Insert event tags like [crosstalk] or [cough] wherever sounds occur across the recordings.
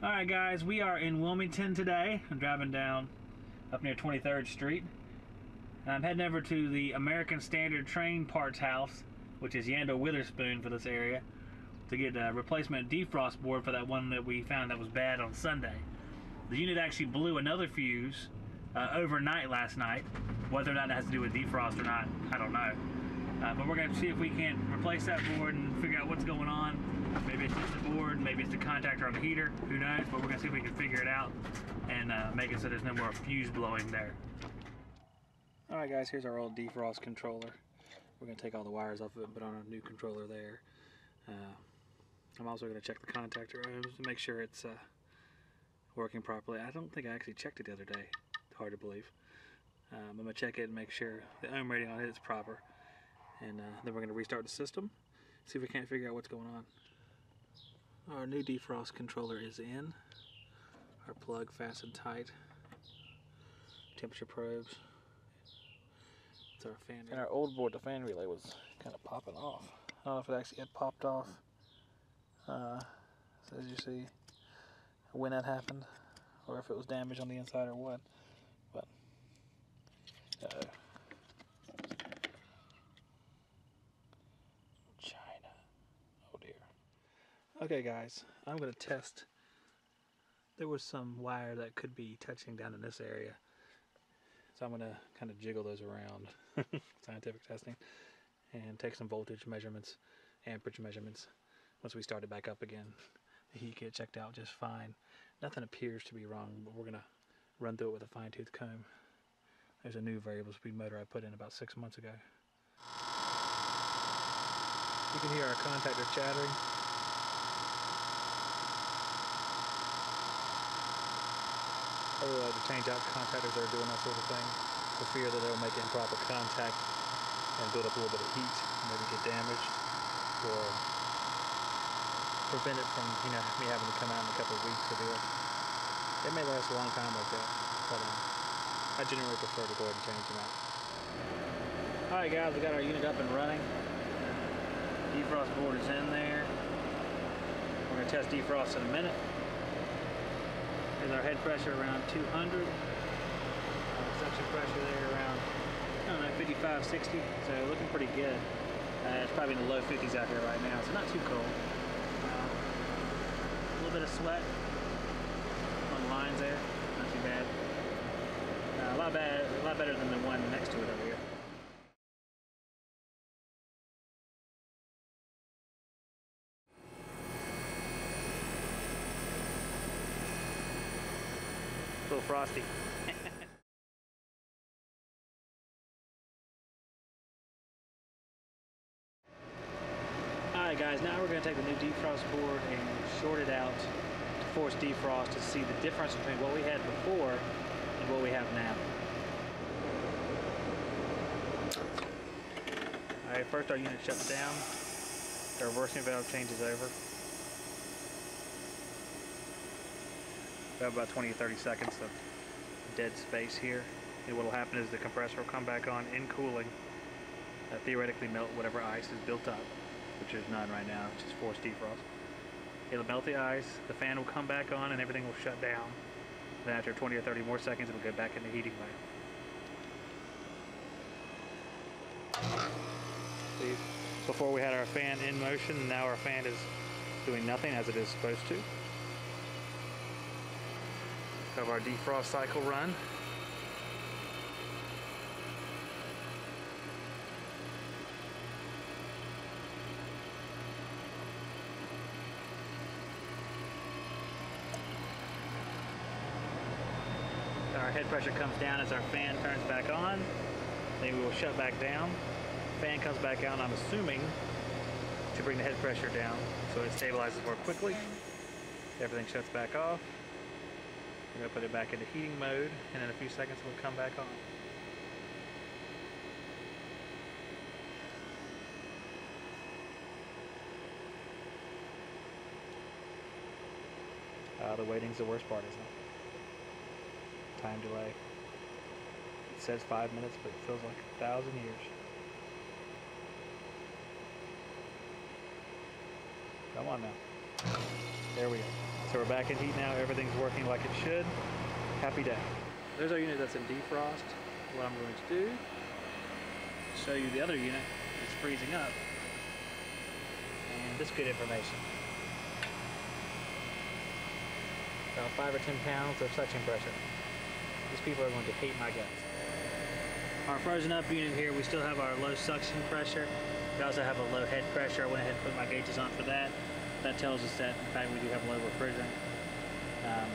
All right, guys, we are in Wilmington today. I'm driving down up near 23rd Street. And I'm heading over to the American Standard Trane Parts House, which is Yandell Witherspoon for this area, to get a replacement defrost board for that one that we found that was bad on Sunday. The unit actually blew another fuse uh, overnight last night. Whether or not that has to do with defrost or not, I don't know. Uh, but we're going to see if we can replace that board and figure out what's going on Maybe it's just the board, maybe it's the contactor on the heater, who knows, but we're gonna see if we can figure it out and uh, make it so there's no more fuse blowing there. All right guys, here's our old defrost controller. We're gonna take all the wires off of it put on a new controller there. Uh, I'm also gonna check the contactor ohms to make sure it's uh, working properly. I don't think I actually checked it the other day. It's hard to believe. Um, I'm gonna check it and make sure the ohm rating on it is proper. And uh, then we're gonna restart the system, see if we can't figure out what's going on. Our new defrost controller is in. Our plug fastened tight. Temperature probes. It's our fan. And our old board, the fan relay was kind of popping off. I don't know if it actually had popped off. Uh, so as you see, when that happened, or if it was damaged on the inside or what. But, uh Okay guys, I'm going to test. There was some wire that could be touching down in this area. So I'm going to kind of jiggle those around, [laughs] scientific testing, and take some voltage measurements, amperage measurements. Once we start it back up again, the heat get checked out just fine. Nothing appears to be wrong, but we're going to run through it with a fine tooth comb. There's a new variable speed motor I put in about six months ago. You can hear our contactor chattering. Or uh, to change out contactors that are doing that sort of thing for fear that they'll make improper contact and build up a little bit of heat, and maybe get damaged, or prevent it from you know me having to come out in a couple of weeks to do it. It may last a long time like that, but um, I generally prefer to go ahead and change them out. Alright guys, we got our unit up and running. Defrost board is in there. We're going to test defrost in a minute is our head pressure around 200. Uh, suction pressure there around, I don't know, 55, 60. So looking pretty good. Uh, it's probably in the low 50s out here right now, so not too cold. Uh, a little bit of sweat on the lines there, not too bad. Uh, a lot bad, a lot better than the one next to it over here. a little frosty. [laughs] Alright guys, now we're going to take the new defrost board and short it out to force defrost to see the difference between what we had before and what we have now. Alright, first our unit shuts down. The reversing valve changes over. Have about 20 or 30 seconds of dead space here. And what will happen is the compressor will come back on in cooling, uh, theoretically melt whatever ice is built up, which is none right now, it's just forced defrost. It'll melt the ice, the fan will come back on, and everything will shut down. Then after 20 or 30 more seconds, it'll go back into heating mode. See, before we had our fan in motion, now our fan is doing nothing as it is supposed to of our defrost cycle run. Our head pressure comes down as our fan turns back on. Then we will shut back down. Fan comes back on, I'm assuming, to bring the head pressure down so it stabilizes more quickly. Everything shuts back off. We're going to put it back into heating mode and in a few seconds we'll come back on. Uh, the waiting's the worst part, isn't it? Time delay. It says five minutes, but it feels like a thousand years. Come on now. There we go. So we're back in heat now. Everything's working like it should. Happy day. There's our unit that's in defrost. What I'm going to do, show you the other unit that's freezing up. And this good information. About five or 10 pounds of suction pressure. These people are going to hate my guts. Our frozen up unit here, we still have our low suction pressure. We also have a low head pressure. I went ahead and put my gauges on for that. That tells us that, in fact, we do have a low refrigerant. Um,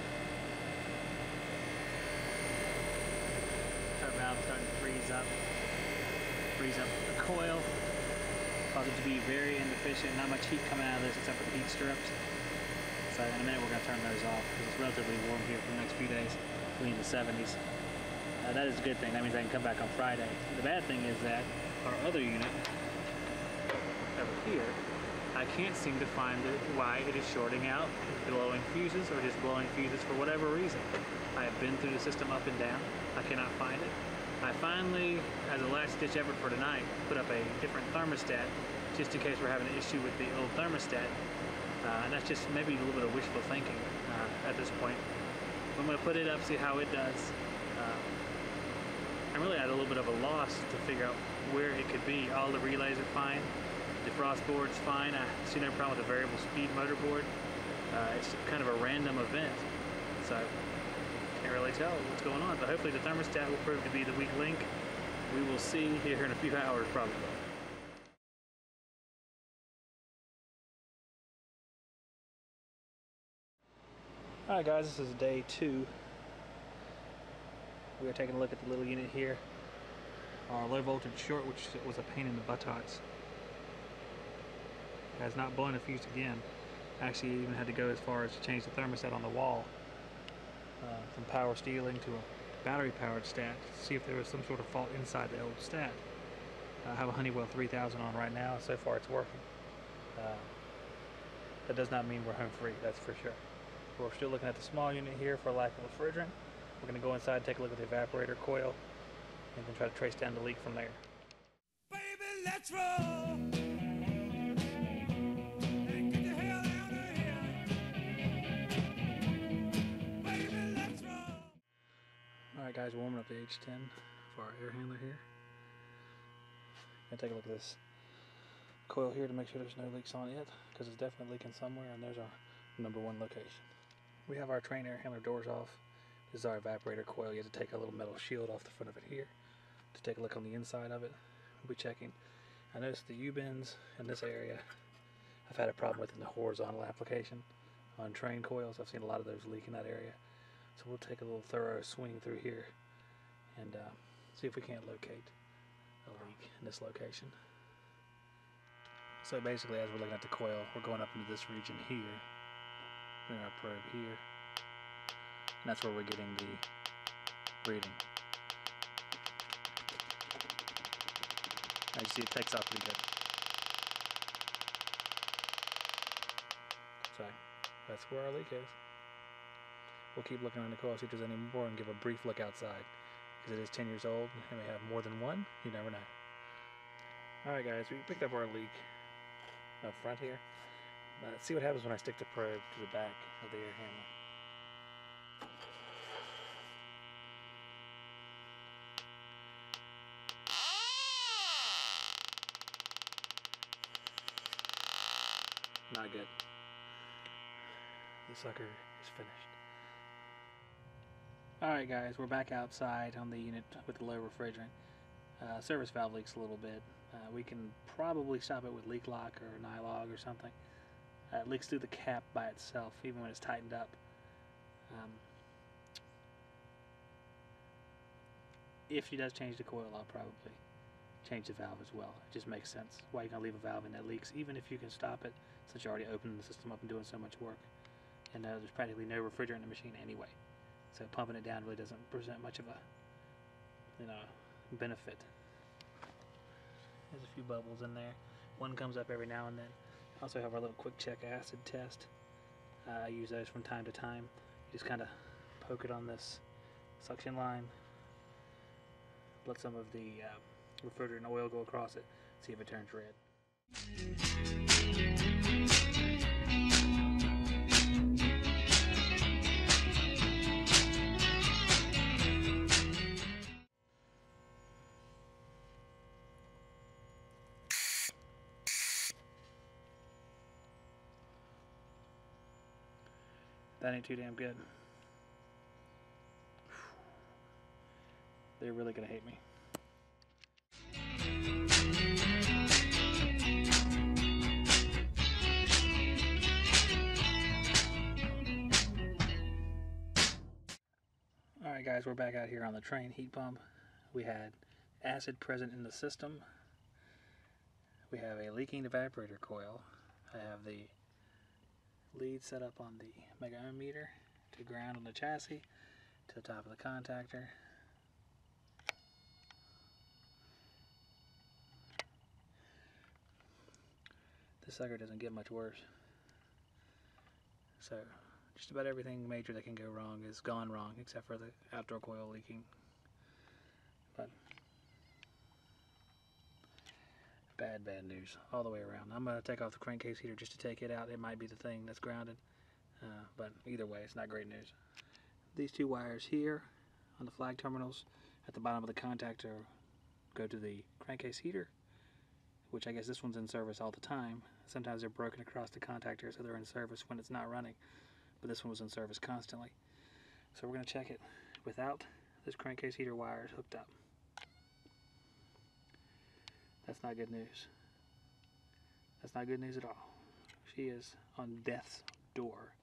our valve's starting to freeze up. Freeze up the coil. Cause it to be very inefficient. Not much heat coming out of this except for the heat strips. So in a minute we're going to turn those off because it's relatively warm here for the next few days. We need the 70s. Uh, that is a good thing. That means I can come back on Friday. The bad thing is that our other unit over here, I can't seem to find why it is shorting out, blowing fuses or just blowing fuses for whatever reason. I have been through the system up and down. I cannot find it. I finally, as a last ditch effort for tonight, put up a different thermostat just in case we're having an issue with the old thermostat. Uh, and that's just maybe a little bit of wishful thinking uh, at this point. I'm going to put it up, see how it does. Uh, I'm really at a little bit of a loss to figure out where it could be. All the relays are fine. Defrost board's fine. I see no problem with the variable speed motor board. Uh, it's kind of a random event. So can't really tell what's going on. But hopefully the thermostat will prove to be the weak link. We will see here in a few hours probably. Alright guys, this is day two. We are taking a look at the little unit here. Our low voltage short, which was a pain in the buttocks. Has not blown a fuse again. Actually even had to go as far as to change the thermostat on the wall. Uh, from power stealing to a battery powered stat to see if there was some sort of fault inside the old stat. I have a Honeywell 3000 on right now. So far it's working. Uh, that does not mean we're home free, that's for sure. We're still looking at the small unit here for lack of refrigerant. We're going to go inside, take a look at the evaporator coil, and then try to trace down the leak from there. Baby, let's roll. Guys, warming up the H10 for our air handler here. Gonna take a look at this coil here to make sure there's no leaks on it, because it's definitely leaking somewhere, and there's our number one location. We have our Trane air handler doors off. This is our evaporator coil. You have to take a little metal shield off the front of it here to take a look on the inside of it. We'll be checking. I noticed the U-bends in this area. I've had a problem with in the horizontal application on Trane coils. I've seen a lot of those leak in that area. So we'll take a little thorough swing through here and uh, see if we can't locate a leak in this location. So basically, as we're looking at the coil, we're going up into this region here. Putting our probe here. And that's where we're getting the reading. As you see, it takes off pretty good. So, that's where our leak is. We'll keep looking on the coil, see if there's any more, and give a brief look outside. Because it is 10 years old, and we have more than one, you never know. Alright guys, we picked up our leak up front here. Uh, let's see what happens when I stick the probe to the back of the air handler. Not good. The sucker is finished. Alright guys, we're back outside on the unit with the low refrigerant. Uh, service valve leaks a little bit. Uh, we can probably stop it with leak lock or nylog or something. Uh, it leaks through the cap by itself, even when it's tightened up. Um, if she does change the coil, I'll probably change the valve as well. It just makes sense. Why you gonna leave a valve in that leaks, even if you can stop it, since you're already opening the system up and doing so much work. And uh, there's practically no refrigerant in the machine anyway, so pumping it down really doesn't present much of a, you know, benefit. There's a few bubbles in there. One comes up every now and then. Also have our little quick check acid test. Uh, I use those from time to time. You just kind of poke it on this suction line. Let some of the uh, refrigerant oil go across it. See if it turns red. That ain't too damn good. They're really gonna hate me. Alright guys, we're back out here on the Trane heat pump. We had acid present in the system. We have a leaking evaporator coil. I have the lead set up on the mega ohm meter to ground on the chassis to the top of the contactor. This sucker doesn't get much worse. So, just about everything major that can go wrong is gone wrong, except for the outdoor coil leaking. Bad, bad news all the way around. I'm gonna take off the crankcase heater just to take it out. It might be the thing that's grounded, uh, but either way, it's not great news. These two wires here on the flag terminals at the bottom of the contactor go to the crankcase heater, which I guess this one's in service all the time. Sometimes they're broken across the contactor, so they're in service when it's not running but this one was in service constantly. So we're going to check it without this crankcase heater wires hooked up. That's not good news. That's not good news at all. She is on death's door.